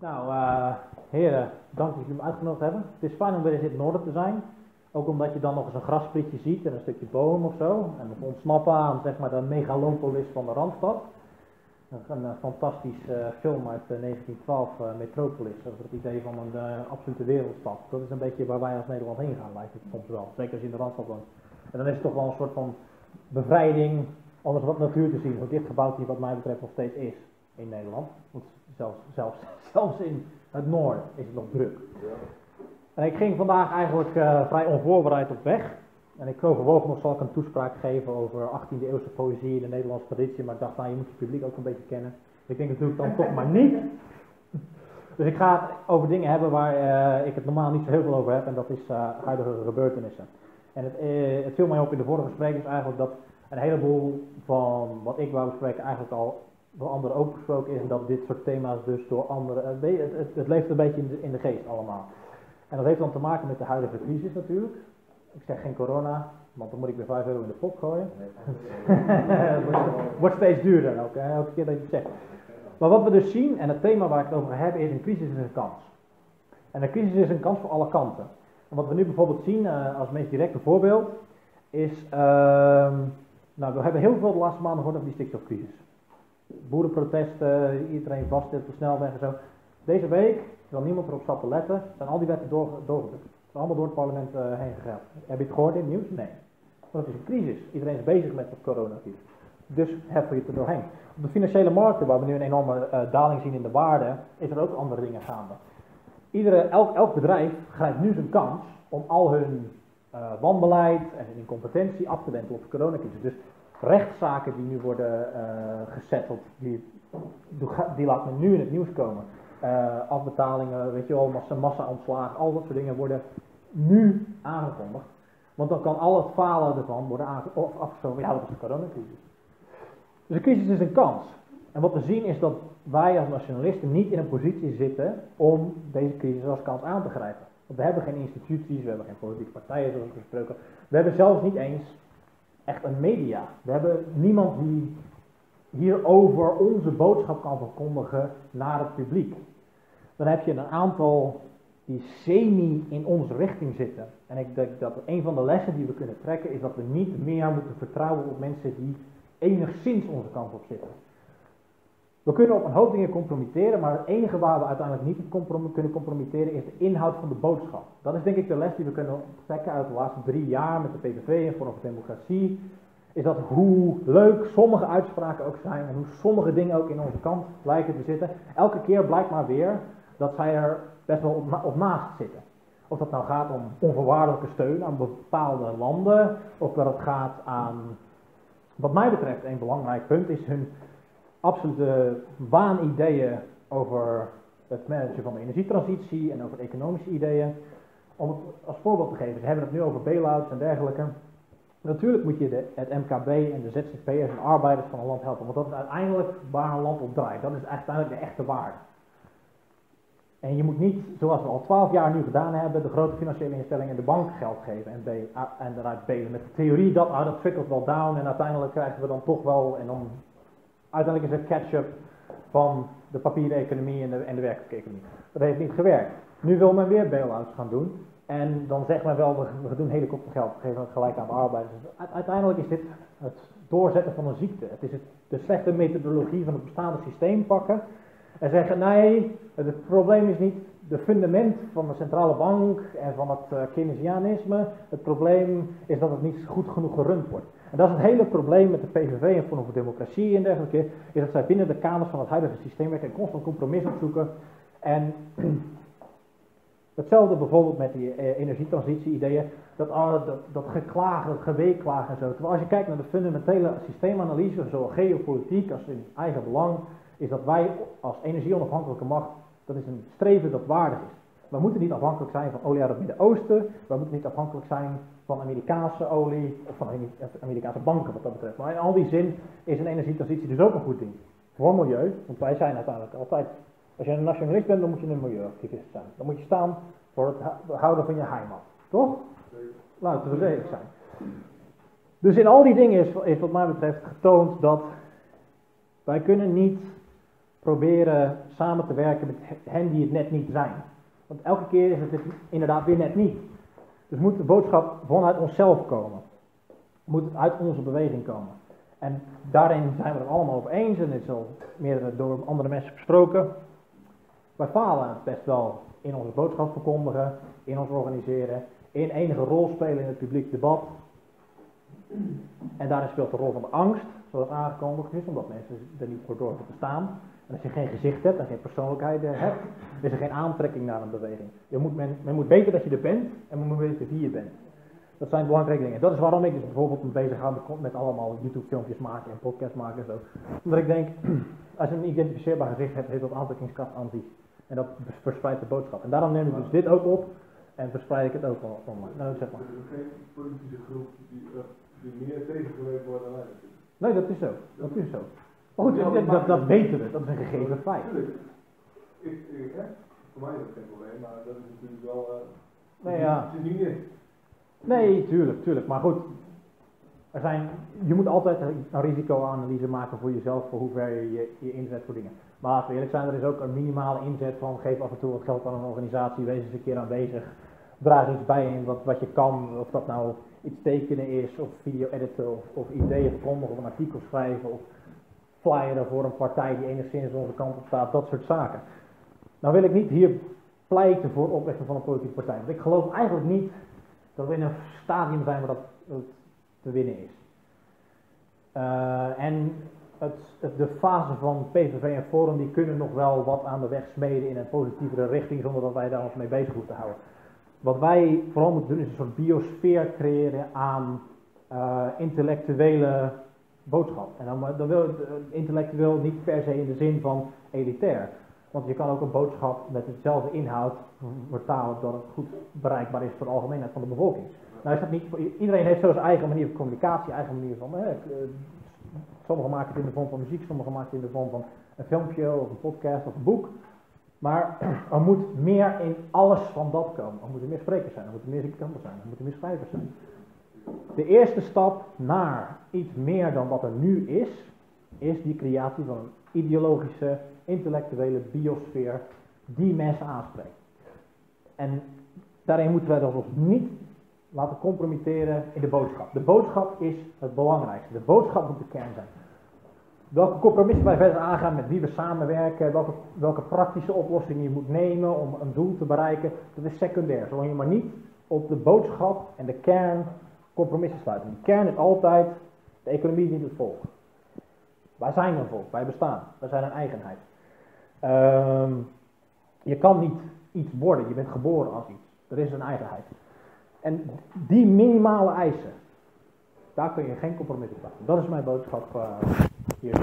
Nou, eh, heren, dank dat jullie me uitgenodigd hebben. Het is fijn om weer eens in het noorden te zijn. Ook omdat je dan nog eens een grasprietje ziet en een stukje boom of zo. En we ontsnappen aan zeg maar, de megalopolis van de Randstad. Een, een, fantastisch uh, film uit 1912, uh, Metropolis, over het idee van een absolute wereldstad. Dat is een beetje waar wij als Nederland heen gaan, lijkt het soms wel. Zeker als je in de Randstad woont. En dan is het toch wel een soort van bevrijding om eens wat natuur te zien. Hoe dit gebouw hier wat mij betreft nog steeds is in Nederland. Want zelfs, zelfs, zelfs in het noorden is het nog druk. En ik ging vandaag eigenlijk uh, vrij onvoorbereid op weg. En ik overwoog nog, zal ik een toespraak geven over 18e eeuwse poëzie in de Nederlandse traditie. Maar ik dacht, nou, je moet het publiek ook een beetje kennen. Ik denk natuurlijk dan toch maar niet. Dus ik ga het over dingen hebben waar uh, ik het normaal niet zo heel veel over heb. En dat is uh, huidige gebeurtenissen. En het, het viel mij op in de vorige gesprekken is eigenlijk dat een heleboel van wat ik wou bespreken eigenlijk al door anderen ook besproken is. Dat dit soort thema's dus door anderen, het, het, leeft een beetje in de, geest allemaal. En dat heeft dan te maken met de huidige crisis natuurlijk. Ik zeg geen corona, want dan moet ik weer 5 euro in de pot gooien. wordt steeds duurder ook, hè, elke keer dat je het zegt. Maar wat we dus zien, en het thema waar ik het over heb, is een crisis is een kans. En een crisis is een kans voor alle kanten. En wat we nu bijvoorbeeld zien, uh, als meest directe voorbeeld, is, uh, nou we hebben heel veel de laatste maanden gehoord over die stikstofcrisis. Boerenprotesten, iedereen vast op de snelweg en zo. Deze week, terwijl niemand erop zat te letten, zijn al die wetten door, doorgedrukt. Zijn allemaal door het parlement uh, heen gegaan. Heb je het gehoord in het nieuws? Nee. Want het is een crisis. Iedereen is bezig met het coronavirus. Dus heffen je het er doorheen. Op de financiële markten, waar we nu een enorme uh, daling zien in de waarde, is er ook andere dingen gaande. Iedere, elk, elk bedrijf grijpt nu zijn kans om al hun uh, wanbeleid en hun incompetentie af te wenden op de coronacrisis. Dus rechtszaken die nu worden gesetteld, die, die laat men nu in het nieuws komen. Uh, afbetalingen, weet je wel, massa, massa-ontslagen, al dat soort dingen worden nu aangekondigd. Want dan kan al het falen ervan worden afgesproken. Ja, dat is de coronacrisis. Dus een crisis is een kans. En wat we zien is dat wij als nationalisten niet in een positie zitten om deze crisis als kans aan te grijpen. Want we hebben geen instituties, we hebben geen politieke partijen zoals gesproken. We hebben zelfs niet eens echt een media. We hebben niemand die hierover onze boodschap kan verkondigen naar het publiek. Dan heb je een aantal die semi in onze richting zitten. En ik denk dat een van de lessen die we kunnen trekken is dat we niet meer moeten vertrouwen op mensen die enigszins onze kant op zitten. We kunnen op een hoop dingen compromitteren, maar het enige waar we uiteindelijk niet op kunnen compromitteren is de inhoud van de boodschap. Dat is denk ik de les die we kunnen trekken uit de laatste drie jaar met de PVV en Forum voor Democratie. Is dat hoe leuk sommige uitspraken ook zijn en hoe sommige dingen ook in onze kant lijken te zitten. Elke keer blijkt maar weer dat zij er best wel op, op naast zitten. Of dat nou gaat om onvoorwaardelijke steun aan bepaalde landen, of dat het gaat aan, wat mij betreft, een belangrijk punt is hun absolute waanideeën over het managen van de energietransitie en over economische ideeën. Om het als voorbeeld te geven, ze hebben het nu over bailouts en dergelijke. Natuurlijk moet je de, het MKB en de ZZP'ers en arbeiders van een land helpen, want dat is uiteindelijk waar een land op draait. Dat is uiteindelijk de echte waarde. En je moet niet, zoals we al twaalf jaar nu gedaan hebben, de grote financiële instellingen de bank geld geven en, be, en eruit belen. Met de theorie dat ah, dat trickelt wel down en uiteindelijk krijgen we dan toch wel, en dan uiteindelijk is het catch-up van de papieren economie en de, en de werkelijke economie. Dat heeft niet gewerkt. Nu wil men weer bail-outs gaan doen. En dan zegt men wel, we, doen helikoptergeld, we geven het gelijk aan de arbeiders. Uiteindelijk is dit het doorzetten van een ziekte. Het is het, de slechte methodologie van het bestaande systeem pakken en zeggen, nee, het probleem is niet de fundament van de centrale bank en van het uh, Keynesianisme. Het probleem is dat het niet goed genoeg gerund wordt. En dat is het hele probleem met de PVV en Forum voor Democratie en dergelijke, is dat zij binnen de kaders van het huidige systeem werken en constant compromis opzoeken. En hetzelfde bijvoorbeeld met die uh, energietransitie-ideeën, dat, uh, dat, dat geklaag, dat en zo. Terwijl als je kijkt naar de fundamentele systeemanalyse, zowel geopolitiek als in eigen belang, is dat wij als energieonafhankelijke macht, dat is een streven dat waardig is. We moeten niet afhankelijk zijn van olie uit het Midden-Oosten, we moeten niet afhankelijk zijn van Amerikaanse olie of van Amerikaanse banken wat dat betreft. Maar in al die zin is een energietransitie dus ook een goed ding. Voor milieu, want wij zijn uiteindelijk altijd, als je een nationalist bent, dan moet je een milieuactivist zijn. Dan moet je staan voor het houden van je heimat. Toch? Laten we zeker zijn. Dus in al die dingen is, is wat mij betreft getoond dat wij kunnen niet proberen samen te werken met hen die het net niet zijn. Want elke keer is het inderdaad weer net niet. Dus moet de boodschap vanuit onszelf komen. Moet het uit onze beweging komen. En daarin zijn we het allemaal over eens en het is al meerdere door andere mensen besproken. Wij falen best wel in onze boodschap verkondigen, in ons organiseren, in enige rol spelen in het publiek debat. En daarin speelt de rol van de angst, zoals aangekondigd is, omdat mensen er niet voor door te staan. En als je geen gezicht hebt en geen persoonlijkheid hebt, is er geen aantrekking naar een beweging. Je moet, men, men moet weten dat je er bent en men moet weten wie je bent. Dat zijn belangrijke dingen. Dat is waarom ik dus bijvoorbeeld bezig ga met allemaal YouTube filmpjes maken en podcasts maken en zo. Omdat ik denk, als je een identificeerbaar gezicht hebt, heeft dat aantrekkingskracht aan zich. En dat verspreidt de boodschap. En daarom neem ik dus dit ook op en verspreid ik het ook al online. Nou, zeg maar. Er is geen politische groep die, uh, die meer tegengewerkt wordt dan wij Nee, dat is zo. Dat is zo. Goed, dat, dat, dat, weten we. Dat is een gegeven feit. Tuurlijk. Ik, ik, hè? Voor mij is dat geen probleem, maar dat is natuurlijk wel... Uh, nee, ja. Het is niet meer. Nee, tuurlijk, tuurlijk. Maar goed, er zijn, je moet altijd een risicoanalyse maken voor jezelf, voor hoe ver je je inzet voor dingen. Maar laten we eerlijk zijn, er is ook een minimale inzet van geef af en toe wat geld aan een organisatie, wees eens een keer aanwezig, draag iets bij in wat, wat je kan, of dat nou iets tekenen is, of video editen, of, of ideeën verkondigen, of een artikel schrijven, of flyeren voor een partij die enigszins onze kant op staat, dat soort zaken. Nou wil ik niet hier pleiten voor oprichten van een politieke partij, want ik geloof eigenlijk niet dat we in een stadium zijn waar dat, te winnen is. Uh, en de fase van PVV en Forum die kunnen nog wel wat aan de weg smeden in een positievere richting zonder dat wij daar ons mee bezig moeten houden. Wat wij vooral moeten doen is een soort biosfeer creëren aan uh, intellectuele boodschap. En dan, dan wil uh, intellectueel niet per se in de zin van elitair. Want je kan ook een boodschap met hetzelfde inhoud vertalen dat het goed bereikbaar is voor de algemeenheid van de bevolking. Nou is dat niet, iedereen heeft zo zijn eigen manier van communicatie, eigen manier van, eh, sommigen maken het in de vorm van muziek, sommigen maken het in de vorm van een filmpje of een podcast of een boek. Maar er moet meer in alles van dat komen. Er moeten meer sprekers zijn, er moeten meer zijn, er moeten meer schrijvers zijn. De eerste stap naar iets meer dan wat er nu is, is die creatie van een ideologische, intellectuele biosfeer die mensen aanspreekt. En daarin moeten wij ons niet laten compromitteren in de boodschap. De boodschap is het belangrijkste. De boodschap moet de kern zijn. Welke compromissen wij verder aangaan met wie we samenwerken, welke, praktische oplossingen je moet nemen om een doel te bereiken, dat is secundair. Zolang je maar niet op de boodschap en de kern compromissen sluit. De kern is altijd, de economie is niet het volk. Wij zijn een volk, wij bestaan, wij zijn een eigenheid. Ehm, je kan niet iets worden, je bent geboren als iets. Er is een eigenheid. En die minimale eisen, daar kun je geen compromis op Dat is mijn boodschap uh, hier.